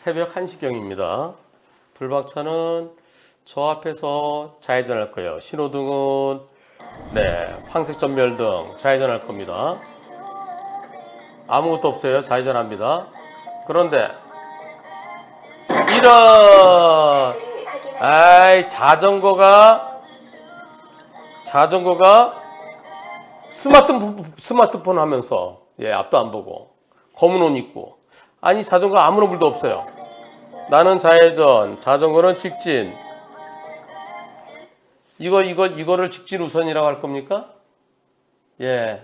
새벽 1시경입니다. 불박차는 저 앞에서 좌회전할 거예요. 신호등은 네 황색 전멸등 좌회전할 겁니다. 아무것도 없어요. 좌회전합니다. 그런데 이런 아이 자전거가 자전거가 스마트폰 스마트폰 하면서 예 앞도 안 보고 검은 옷 입고 아니 자전거 아무런 불도 없어요. 나는 좌회전, 자전거는 직진. 이거 이거 이거를 직진 우선이라고 할 겁니까? 예.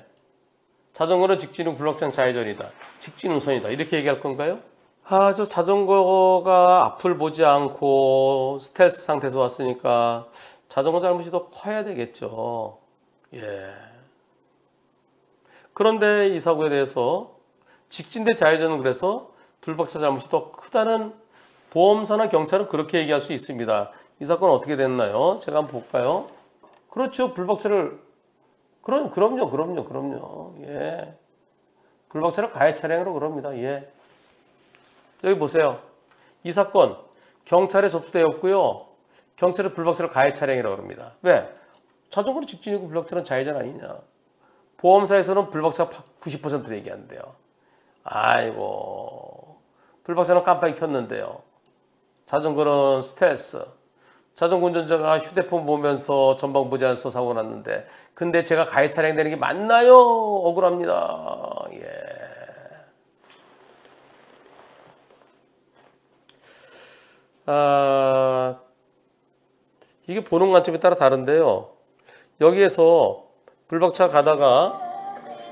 자전거는 직진은 블록chain 좌회전이다. 직진 우선이다. 이렇게 얘기할 건가요? 아, 저 자전거가 앞을 보지 않고 스텔스 상태에서 왔으니까 자전거 잘못이 더 커야 되겠죠. 예. 그런데 이 사고에 대해서 직진 대 좌회전은 그래서 불박차 잘못이 더 크다는 보험사나 경찰은 그렇게 얘기할 수 있습니다. 이 사건 어떻게 됐나요? 제가 한번 볼까요? 그렇죠. 불박차를 그럼 그럼요. 그럼요. 그럼요. 예. 불박차를 가해 차량으로 그럽니다. 예. 여기 보세요. 이 사건 경찰에 접수되었고요. 경찰은 불박차를 가해 차량이라고 합니다. 왜? 자전거는 직진이고 불박차는 좌회전 아니냐. 보험사에서는 불박차 90%를 얘기한대요. 아이고 불박차는 깜빡이 켰는데요. 자전거는 스트레스. 자전거 운전자가 휴대폰 보면서 전방 않아서 사고 났는데 근데 제가 가해 차량 되는 게 맞나요? 억울합니다. 예. 아, 이게 보는 관점에 따라 다른데요. 여기에서 불박차 가다가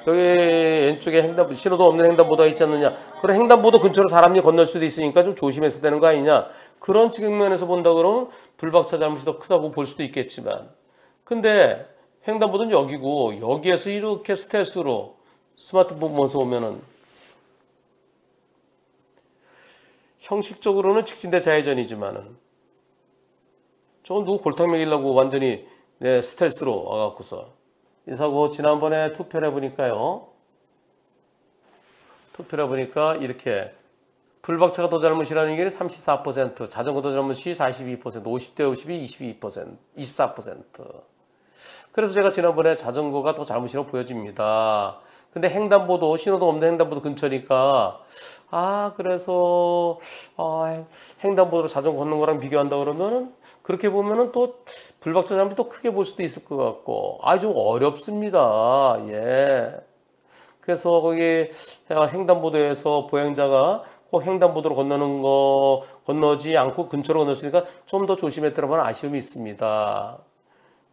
여기 왼쪽에 횡단 신호도 없는 횡단보도가 있지 않느냐. 그런 횡단보도 근처로 사람이 건널 수도 있으니까 좀 조심해서 되는 거 아니냐. 그런 측면에서 본다 그러면 불박차 잘못이 더 크다고 볼 수도 있겠지만. 근데 횡단보도는 여기고 여기에서 이렇게 스텔스로 스마트폰 보면서 오면은 형식적으로는 직진대 좌회전이지만은 저건 누구 골탕 먹이려고 완전히 네, 스텔스로 와갖고서 이 사고 지난번에 투표를 해보니까요. 투표를 해보니까 이렇게 불박차가 더 잘못이라는 게 34%, 자전거 더 잘못이 42%, 50대 50이 22%, 24%. 그래서 제가 지난번에 자전거가 더 잘못이라고 보여집니다. 근데 횡단보도 신호등 없는 횡단보도 근처니까 아 그래서 아, 횡단보도로 자전거 걷는 거랑 비교한다 그러면은 그렇게 보면은 또 불박차 잘못 또 크게 볼 수도 있을 것 같고 아주 어렵습니다. 예. 그래서 거기 횡단보도에서 보행자가 꼭 횡단보도로 건너는 거 건너지 않고 근처로 건넜으니까 좀 더 조심했더라면 아쉬움이 있습니다.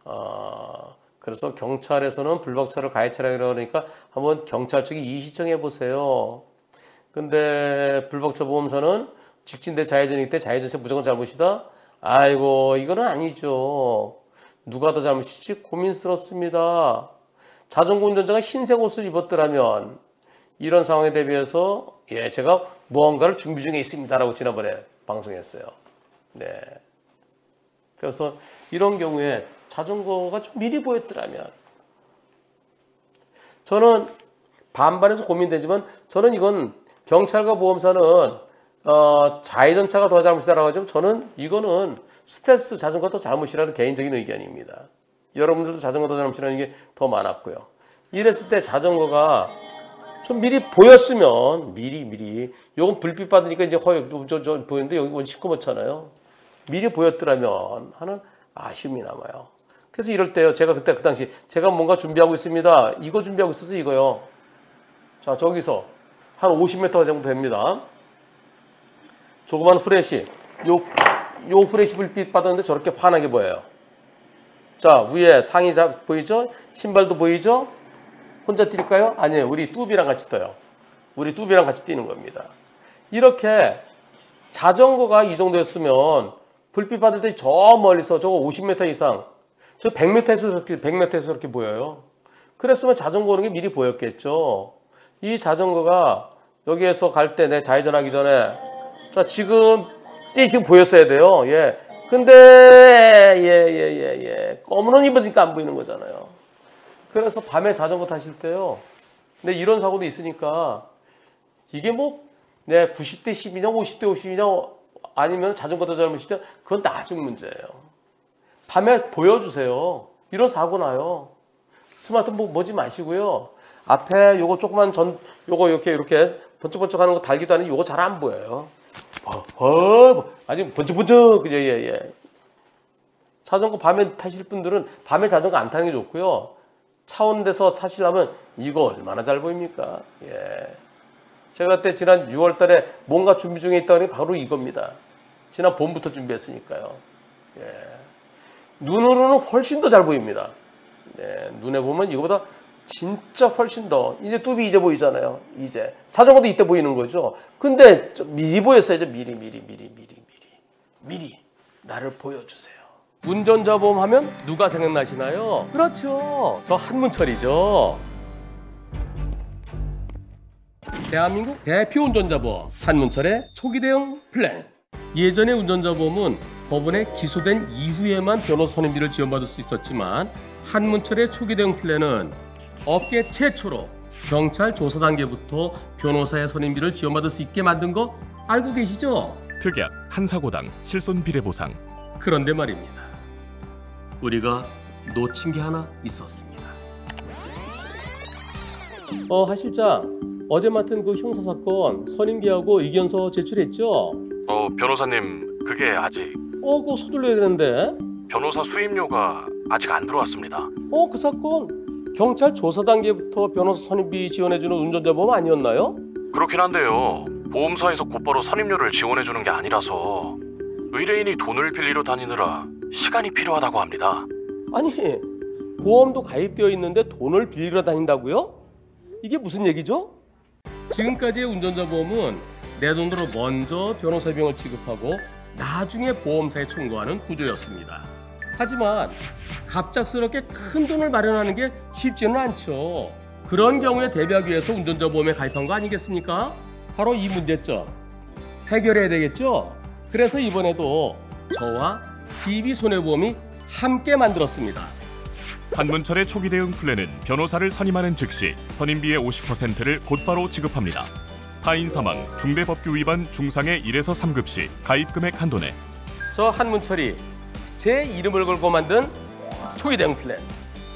어, 그래서 경찰에서는 불박차를 가해 차량이라고 그러니까 한번 경찰 측이 이시청해 보세요. 근데 불박차 보험사는 직진대 좌회전이기 때문에 좌회전세 무조건 잘못이다. 아이고 이거는 아니죠. 누가 더 잘못이지 고민스럽습니다. 자전거 운전자가 흰색 옷을 입었더라면 이런 상황에 대비해서 예 제가 무언가를 준비 중에 있습니다라고 지난번에 방송했어요. 네. 그래서 이런 경우에 자전거가 좀 미리 보였더라면 저는 반반해서 고민되지만 저는 이건 경찰과 보험사는 어, 좌회전차가 더 잘못이다라고 하지만 저는 이거는 스텔스 자전거 더 잘못이라는 개인적인 의견입니다. 여러분들도 자전거 더 잘못이라는 게 더 많았고요. 이랬을 때 자전거가 좀 미리 보였으면 미리 미리 요건 불빛 받으니까 이제 허여 저, 저 보이는데 여기 시커멓잖아요. 미리 보였더라면 하는 아쉬움이 남아요. 그래서 이럴 때요. 제가 그때 그 당시 제가 뭔가 준비하고 있습니다. 이거 준비하고 있어서 이거요. 자 저기서 한 50m 정도 됩니다. 조그만 후레쉬. 요, 요 후레쉬 불빛 받았는데 저렇게 환하게 보여요. 자, 위에 상의 자 보이죠? 신발도 보이죠? 혼자 뛸까요? 아니에요. 우리 뚜비랑 같이 떠요. 우리 뚜비랑 같이 뛰는 겁니다. 이렇게 자전거가 이 정도였으면 불빛 받을 때 저 멀리서 저거 50m 이상, 저 100m에서 저렇게, 100m에서 저렇게 보여요. 그랬으면 자전거 오는 게 미리 보였겠죠. 이 자전거가 여기에서 갈 때 내 좌회전하기 전에 자, 지금, 이 지금 보였어야 돼요. 예. 근데, 예, 예, 예, 예. 검은 옷 입으니까 안 보이는 거잖아요. 그래서 밤에 자전거 타실 때요. 근데 이런 사고도 있으니까, 이게 뭐, 네, 90대 10이냐, 50대 50이냐, 아니면 자전거 더 잘못이냐, 그건 나중 문제예요. 밤에 보여주세요. 이런 사고 나요. 스마트폰 보지 마시고요. 앞에 요거 조그만 전, 요거 이렇게, 이렇게 번쩍번쩍 하는 거 달기도 하니 요거 잘 안 보여요. 버, 버, 아직 번쩍번쩍, 예, 예, 예. 자전거 밤에 타실 분들은 밤에 자전거 안 타는 게 좋고요. 차 오는 데서 타시려면 이거 얼마나 잘 보입니까? 예. 제가 그때 지난 6월 달에 뭔가 준비 중에 있다니 바로 이겁니다. 지난 봄부터 준비했으니까요. 예. 눈으로는 훨씬 더 잘 보입니다. 예. 눈에 보면 이거보다 진짜 훨씬 더 이제 뚜비 이제 보이잖아요. 이제 자전거도 이때 보이는 거죠. 근데 좀 미리 보였어야죠. 미리 미리 미리 미리 미리 미리 나를 보여주세요. 운전자 보험 하면 누가 생각나시나요? 그렇죠. 저 한문철이죠. 대한민국 대표 운전자 보험 한문철의 초기 대응 플랜. 예전의 운전자 보험은 법원에 기소된 이후에만 변호사 선임비를 지원받을 수 있었지만 한문철의 초기 대응 플랜은 업계 최초로 경찰 조사 단계부터 변호사의 선임비를 지원받을 수 있게 만든 거 알고 계시죠? 특약 한 사고당 실손 비례 보상 그런데 말입니다. 우리가 놓친 게 하나 있었습니다. 어, 하 실장. 어제 맡은 그 형사 사건 선임비하고 의견서 제출했죠? 어, 변호사님, 그게 아직 어, 그거 서둘러야 되는데. 변호사 수임료가 아직 안 들어왔습니다. 어, 그 사건 경찰 조사 단계부터 변호사 선임비 지원해주는 운전자 보험 아니었나요? 그렇긴 한데요. 보험사에서 곧바로 선임료를 지원해 주는 게 아니라서 의뢰인이 돈을 빌리러 다니느라 시간이 필요하다고 합니다. 아니, 보험도 가입되어 있는데 돈을 빌리러 다닌다고요? 이게 무슨 얘기죠? 지금까지의 운전자 보험은 내 돈으로 먼저 변호사 비용을 지급하고 나중에 보험사에 청구하는 구조였습니다. 하지만 갑작스럽게 큰 돈을 마련하는 게 쉽지는 않죠. 그런 경우에 대비하기 위해서 운전자 보험에 가입한 거 아니겠습니까? 바로 이 문제점 해결해야 되겠죠? 그래서 이번에도 저와 DB 손해보험이 함께 만들었습니다. 한문철의 초기 대응 플랜은 변호사를 선임하는 즉시 선임비의 50%를 곧바로 지급합니다. 타인 사망, 중대법규 위반 중상의 1에서 3급 시 가입 금액 한도 내 저 한문철이 제 이름을 걸고 만든 초기 대응 플랜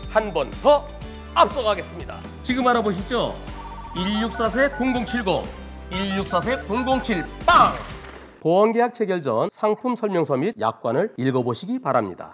한 번 더 앞서가겠습니다. 지금 알아보시죠. 1644-0070, 1644-007 빵! 보험계약 체결 전 상품 설명서 및 약관을 읽어보시기 바랍니다.